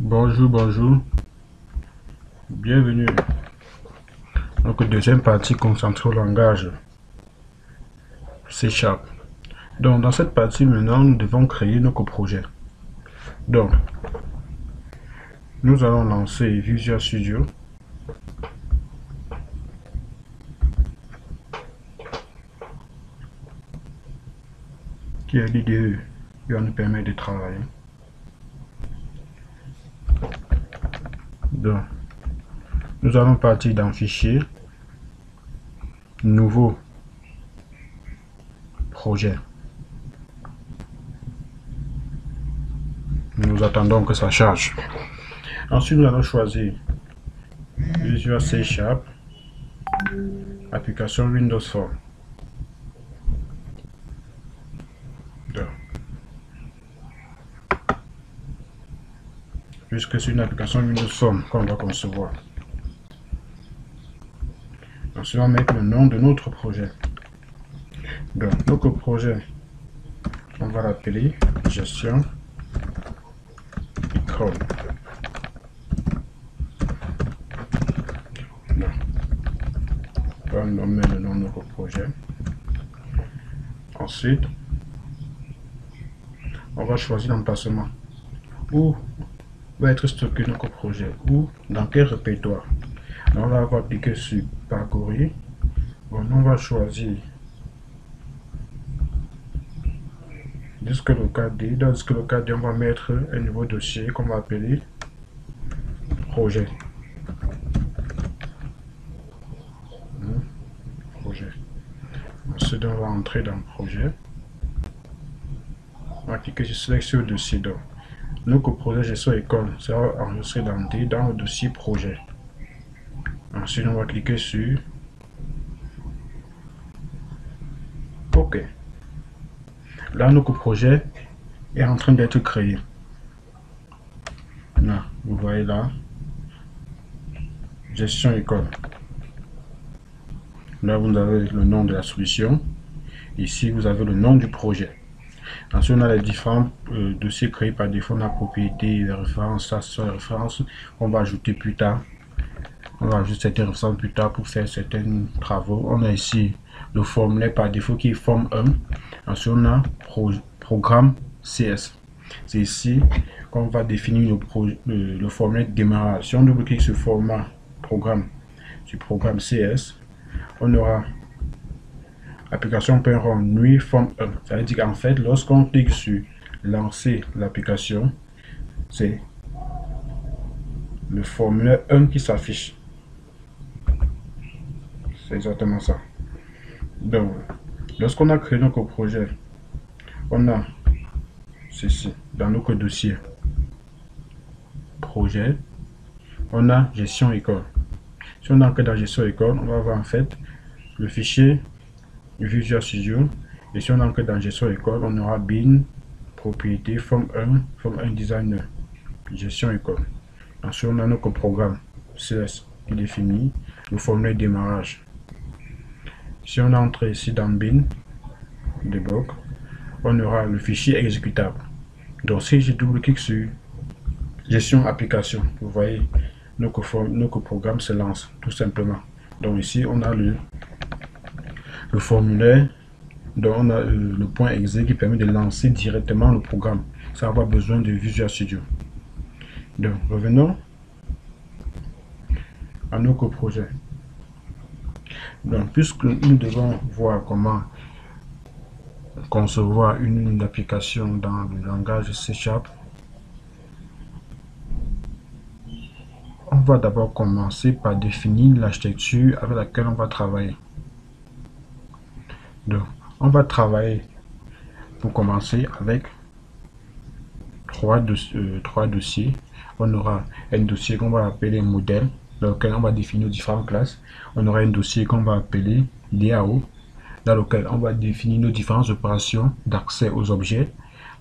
Bonjour, bonjour. Bienvenue. Donc, deuxième partie concentrée au langage C Sharp. Donc, dans cette partie, maintenant, nous devons créer nos projets. Donc, nous allons lancer Visual Studio. Qui est l'IDE qui va nous permettre de travailler. Donc, nous allons partir dans Fichier, Nouveau, Projet. Nous attendons que ça charge. Ensuite, nous allons choisir Visual C Sharp, application Windows Phone. Puisque c'est une application Windows Phone qu'on va concevoir. Ensuite, on va mettre le nom de notre projet. Donc, notre projet, on va l'appeler gestion école. On va nommer le nom de notre projet. Ensuite, on va choisir l'emplacement. Où va être stocké notre projet ou dans quel répertoire. on va cliquer sur parcourir. Bon, on va choisir disque local D. Dans disque local on va mettre un nouveau dossier qu'on va appeler projet. Hmm, projet. Ensuite, on va entrer dans projet. On va cliquer sur sélection dossier. Donc, nous projet gestion école sera enregistré dans, dans le dossier projet. Ensuite, on va cliquer sur OK. Là, notre projet est en train d'être créé. Là, vous voyez là, gestion école. Là, vous avez le nom de la solution. Ici, vous avez le nom du projet. Ensuite, on a les différents euh, dossiers créés par défaut, la propriété, les références, ça, c'est les références. On va ajouter plus tard. On va ajouter certaines références plus tard pour faire certains travaux. On a ici le formulaire par défaut qui est forme 1. Ensuite, on a programme CS. C'est ici qu'on va définir le, le, formulaire de démarrage. Si on double-clique sur format programme, du programme CS, on aura application rendre nuit forme 1. Ça veut dire qu'en fait, lorsqu'on clique sur lancer l'application, c'est le formulaire 1 qui s'affiche. C'est exactement ça. Donc, lorsqu'on a créé notre projet, on a ceci dans notre dossier projet, on a gestion école. Si on a que dans gestion école, on va voir en fait le fichier Visual Studio. Et si on entre dans gestion école, on aura bin, propriété, forme 1, forme 1 designer, gestion école. Ensuite, on a notre programme CS qui définit le formulaire démarrage. Si on entre ici dans bin, debug, on aura le fichier exécutable. Donc, si je double-clique sur gestion application, vous voyez, notre, notre programme se lance tout simplement. Donc ici, on a le le formulaire dont on a euh, le point exe qui permet de lancer directement le programme sans avoir besoin de Visual Studio. Donc, revenons à nos projets. Donc, puisque nous devons voir comment concevoir une, application dans le langage C Sharp, on va d'abord commencer par définir l'architecture avec laquelle on va travailler. Donc, on va travailler pour commencer avec trois, euh, trois dossiers. On aura un dossier qu'on va appeler modèle, dans lequel on va définir différentes classes. On aura un dossier qu'on va appeler DAO, dans lequel on va définir nos différentes opérations d'accès aux objets.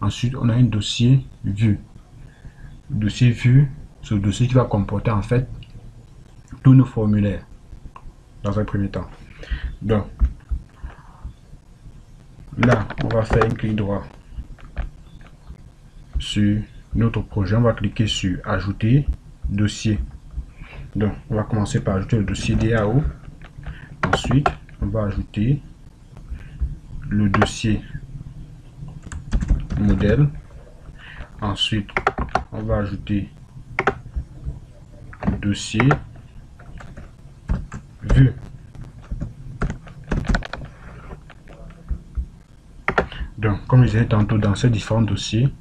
Ensuite, on a un dossier vue. Dossier vue, le dossier qui va comporter en fait tous nos formulaires dans un premier temps. Donc, Là, on va faire un clic droit sur notre projet. On va cliquer sur Ajouter dossier. Donc, on va commencer par ajouter le dossier DAO. Ensuite, on va ajouter le dossier modèle. Ensuite, on va ajouter le dossier vue. Donc, comme je disais tantôt, dans ces différents dossiers,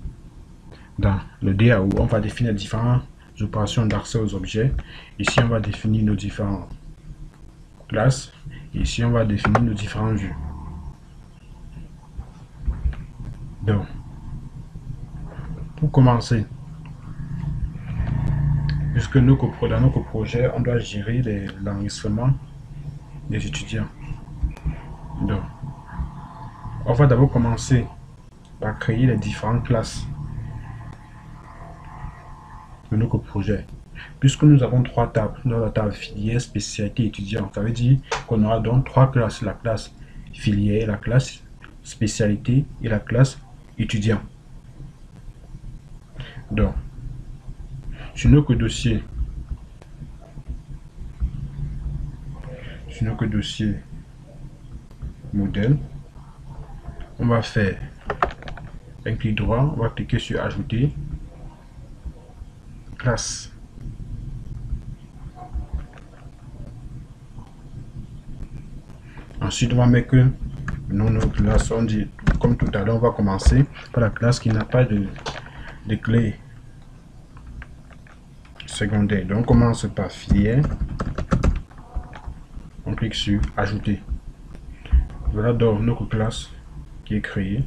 dans le DAO, on va définir différentes opérations d'accès aux objets. Ici, on va définir nos différentes classes. Ici, on va définir nos différentes vues. Donc, pour commencer, puisque nous, dans notre projet, on doit gérer l'enregistrement des étudiants. Donc, on va d'abord commencer créer les différentes classes de notre projet. Puisque nous avons trois tables, dans la table filière, spécialité, étudiant, ça veut dire qu'on aura donc trois classes, la classe filière, la classe spécialité et la classe étudiant. Donc, sur notre dossier, sur notre dossier modèle, on va faire un clic droit, on va cliquer sur ajouter classe. Ensuite, on va mettre non, notre classe, on dit, comme tout à l'heure, on va commencer par la classe qui n'a pas de, de clé secondaire. Donc, on commence par filière. On clique sur ajouter. Voilà donc notre classe qui est créée.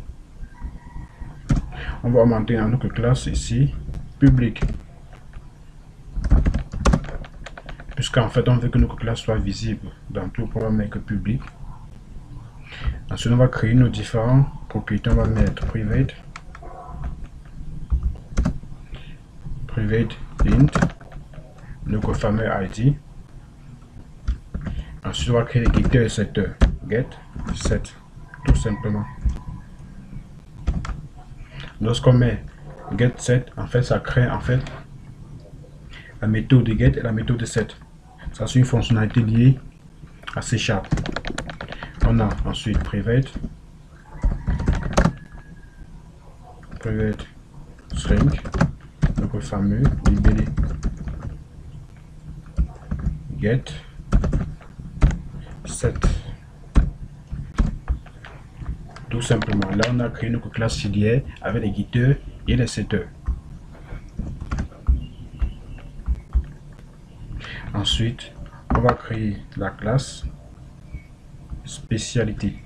On va dans notre classe ici, public. Puisqu'en fait, on veut que notre classe soit visible dans tout, on va public. Ensuite, on va créer nos différents propriétés. On va mettre private, private int, notre fameux ID. Ensuite, on va créer getter et setter. Get, set, tout simplement. Lorsqu'on met get set, en fait, ça crée en fait la méthode de get et la méthode de set. Ça, c'est une fonctionnalité liée à C Sharp. On a ensuite private, private string, notre fameux libellé get set. Tout simplement, là on a créé notre classe filière avec les guideurs et les setters. Ensuite, on va créer la classe spécialité.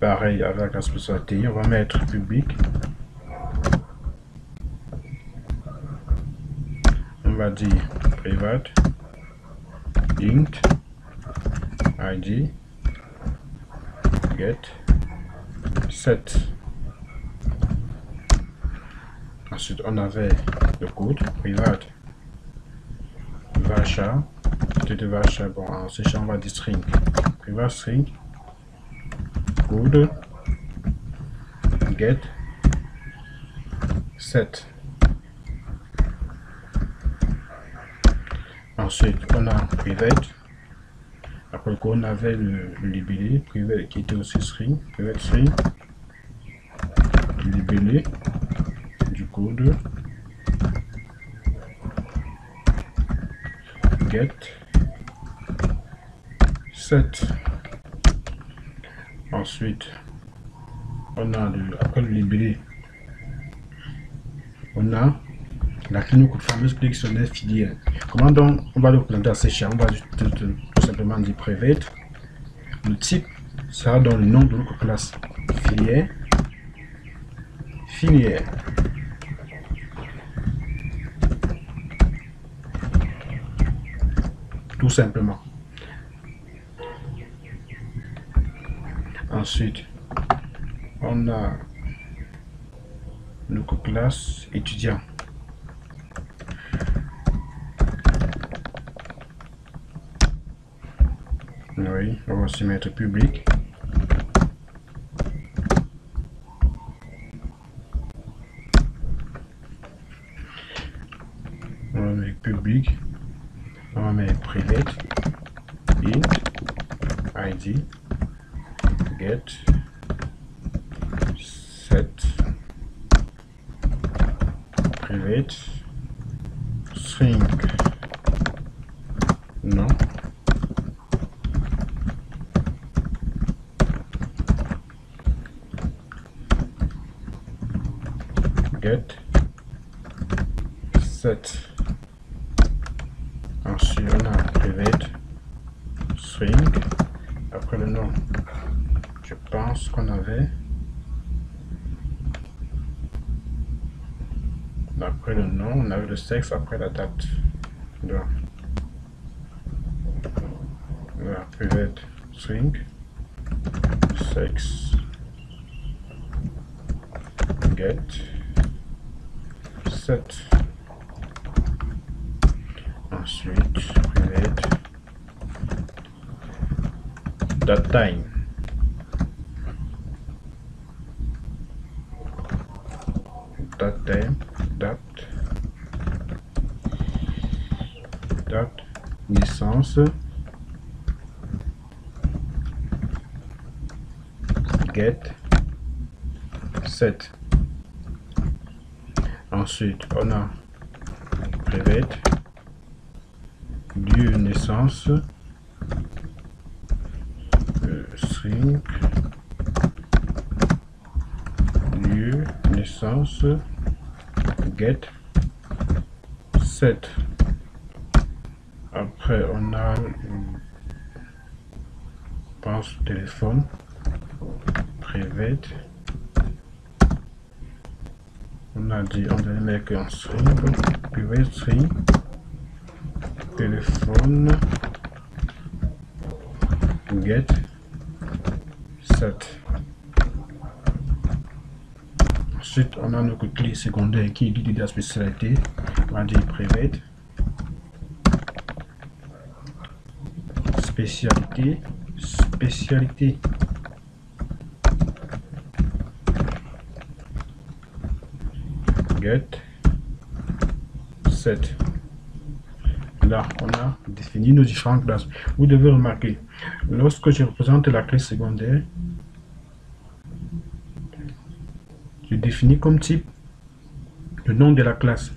Pareil avec la spécialité, on va mettre public. On va dire private int id get set Ensuite, on avait le code private varchar. de varchar, bon, en C on va dire string. Private string code get set. Ensuite, on a private. Après on avait le, libellé, private qui était aussi string, private string, libellé code. Get set. Ensuite on a le après le libellé on a la clé fameuse clé dictionnaire filière comment donc on va le représenter à ces on va tout, simplement dire private. Le type sera dans le nom de notre classe. Filière filière tout simplement. Ensuite, on a le classe étudiant. Oui, on va aussi mettre public. On va mettre public. On va mettre private. int id get set private string non get set ensuite on a private. String après le nom je pense qu'on avait. Après le nom on avait le sexe après la date. Donc la private. String sex get set ensuite private date time. Date time date date naissance. Get set. Ensuite on a private lieu naissance euh, lieu naissance. Get set après on a pense téléphone. Private on a dit on devait mettre un string. Private string téléphone. Get set. Ensuite on a notre clé secondaire qui dit de la spécialité. On va private. Spécialité. Spécialité. Get set on a défini nos différentes classes vous devez remarquer lorsque je représente la clé secondaire je définis comme type le nom de la classe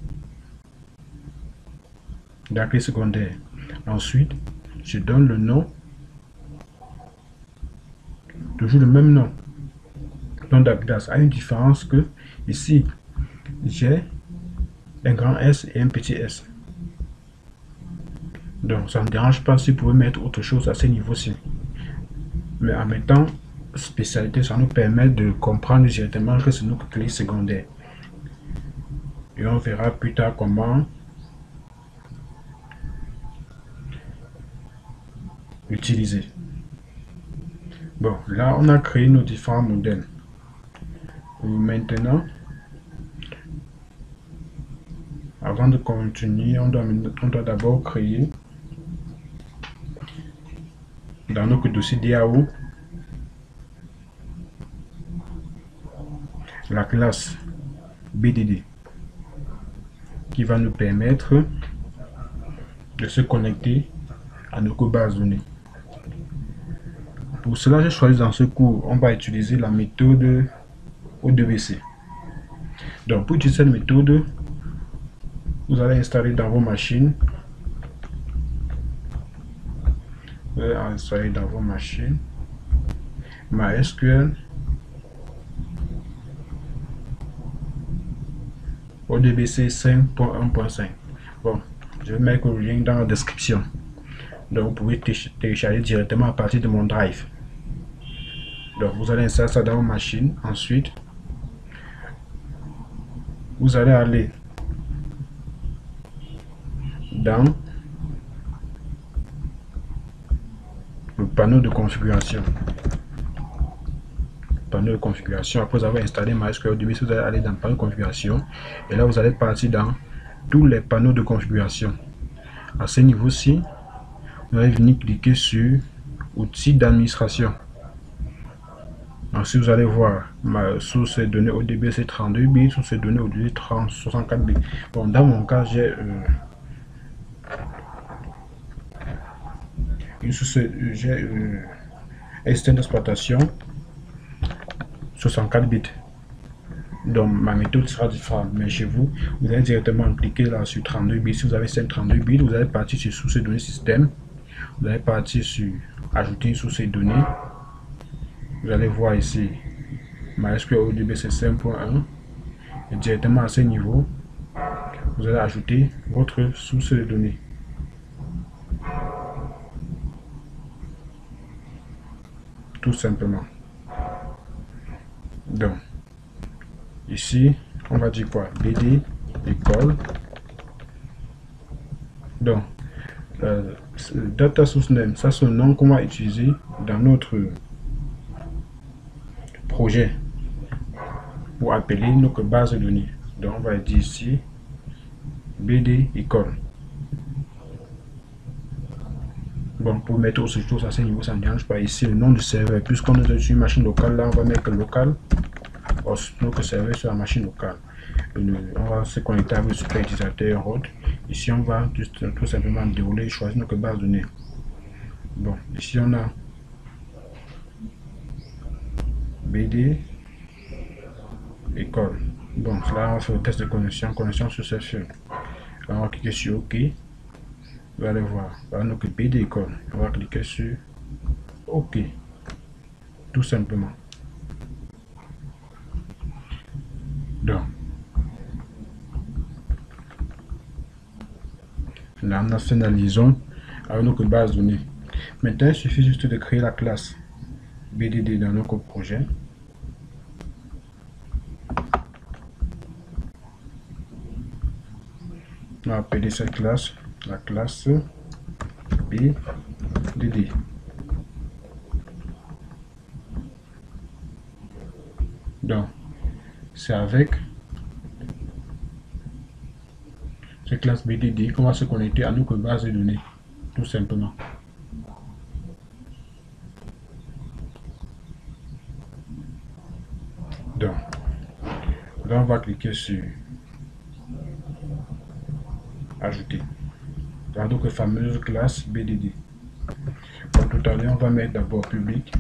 la clé secondaire ensuite je donne le nom toujours le même nom nom de la classe a une différence que ici j'ai un grand S et un petit s. Donc ça ne dérange pas si vous pouvez mettre autre chose à ce niveau-ci. Mais en mettant spécialité, ça nous permet de comprendre directement que c'est notre clé secondaire. Et on verra plus tard comment utiliser. Bon, là on a créé nos différents modèles. Maintenant, avant de continuer, on doit d'abord créer dans notre dossier DAO la classe BDD qui va nous permettre de se connecter à nos bases données. Pour cela, j'ai choisi dans ce cours, on va utiliser la méthode ODBC. Donc, pour utiliser cette méthode, vous allez installer dans vos machines vous allez installer dans vos machines. MySQL ODBC 5.1.5 bon je vais mettre le lien dans la description. Donc vous pouvez télécharger directement à partir de mon drive. Donc vous allez installer ça dans vos machines. Ensuite vous allez aller dans panneau de configuration. Panneau de configuration. Après avoir installé MySQL DB, vous allez aller dans le panneau de configuration. Et là, vous allez partir dans tous les panneaux de configuration. À ce niveau-ci, vous allez venir cliquer sur outils d'administration. Si vous allez voir ma source de données ODB c'est 32 bits, source de données ODB 64 bits. Bon, dans mon cas, j'ai euh, une source, j'ai euh, d'exploitation 64 bits. Donc ma méthode sera différente. Mais chez vous, vous allez directement cliquer là sur 32 bits. Si vous avez 32 bits, vous allez partir sur source de données système. Vous allez partir sur ajouter une source de données. Vous allez voir ici MySQL ODB c'est 5.1 et directement à ce niveau vous allez ajouter votre source de données tout simplement donc ici on va dire quoi? BD école donc euh, data source name ça c'est le nom qu'on va utiliser dans notre projet pour appeler notre base de données. Donc on va dire ici BD icône. Bon, pour mettre autre chose à ce niveau, ça ne dérange pas ici le nom du serveur. Puisqu'on est sur une machine locale, là on va mettre local. Notre serveur sur la machine locale. on va se connecter avec le super utilisateur route. Ici on va juste, tout simplement dérouler, choisir notre base de données. Bon, ici on a BD école. Bon, là, on va faire le test de connexion, connexion sur feuille. on va cliquer sur OK. Vous allez voir, on va BD école. On va cliquer sur OK. Tout simplement. Donc, la liaison avec notre base de données. Maintenant, il suffit juste de créer la classe BDD dans notre projet. On va appeler cette classe la classe BDD. Donc, c'est avec cette classe BDD qu'on va se connecter à notre base de données, tout simplement. Donc, là on va cliquer sur ajouter dans notre fameuse classe BDD. Pour tout à l'heure, on va mettre d'abord public.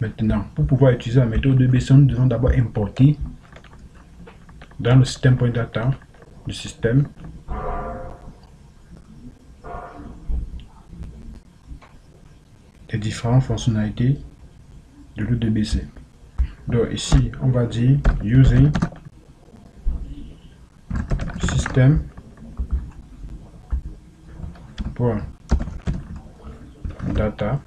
Maintenant, pour pouvoir utiliser la méthode de nous devons d'abord importer dans le système point data du système les différentes fonctionnalités de l'UDBC. Donc ici, on va dire using system data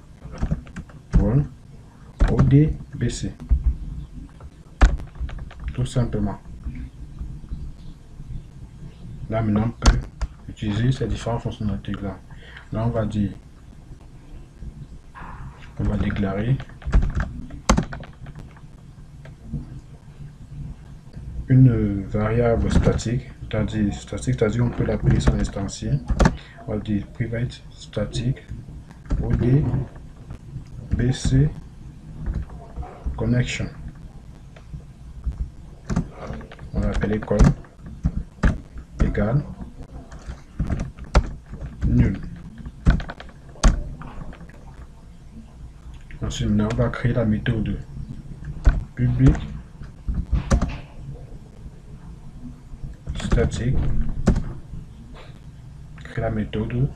ODBC. Tout simplement. Là maintenant, on peut utiliser ces différentes fonctionnalités là. Là, on va dire, on va déclarer une variable statique, c'est-à-dire statique, on peut l'appeler son instancier. On va dire private static OD BC connection. On va appeler comme égal nul. Ensuite, on va créer la méthode public la méthode.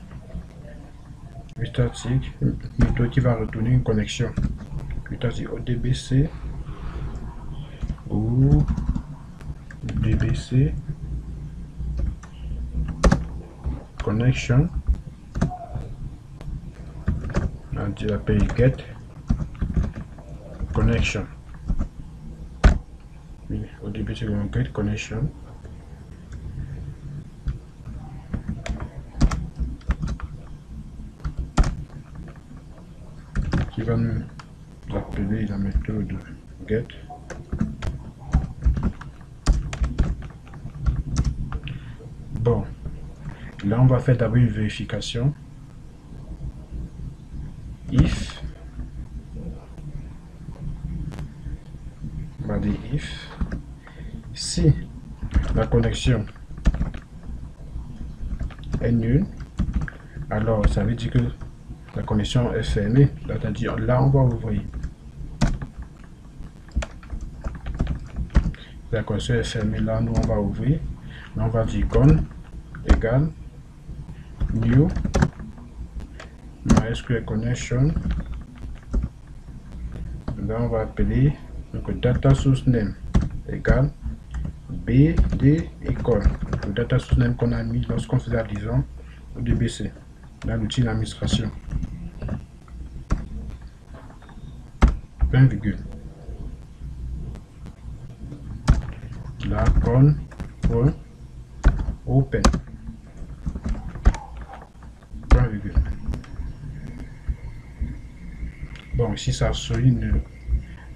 Statique méthode qui va retourner une connexion. Statique ODBC ou DBC connection on dit la get connection ODBC get connection va nous appeler la méthode get. Bon, Là, on va faire d'abord une vérification. If. On va dire if. Si la connexion est nulle, alors ça veut dire que la connexion est fermée. C'est-à-dire là, on va ouvrir. La connexion est fermée. Là, nous, on va ouvrir. Là, on va dire con égale new MySQL connection. Là, on va appeler donc data source name égale BD école. Le data source name qu'on a mis lorsqu'on faisait disons au DBC dans l'outil d'administration. Virgule. La con point open. Point virgule. Bon, ici ça souligne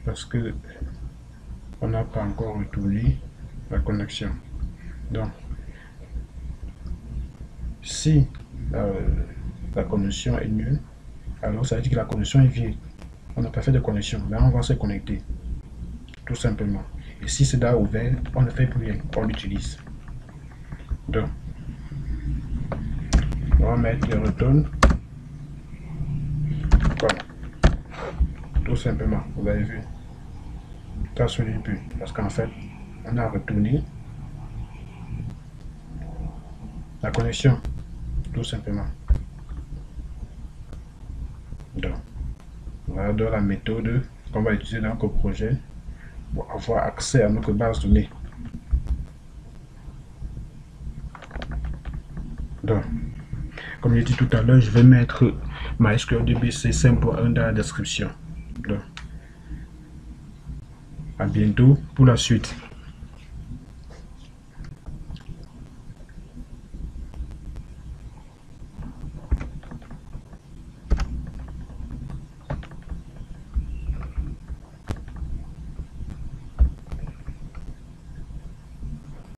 parce que on n'a pas encore retourné la connexion. Donc, si euh, la connexion est nulle, alors ça veut dire que la connexion est vieille. On n'a pas fait de connexion. Là, on va se connecter. Tout simplement. Et si c'est là ouvert, on ne fait plus rien. On l'utilise. Donc, on va mettre le retourne. Voilà. Tout simplement. Vous avez vu. Ça se plus. Parce qu'en fait, on a retourné la connexion. Tout simplement. Donc, voilà dans la méthode qu'on va utiliser dans notre projet pour avoir accès à notre base de données. Donc, comme j'ai dit tout à l'heure, je vais mettre MySQL simple 5.1 dans la description. Donc, à bientôt pour la suite.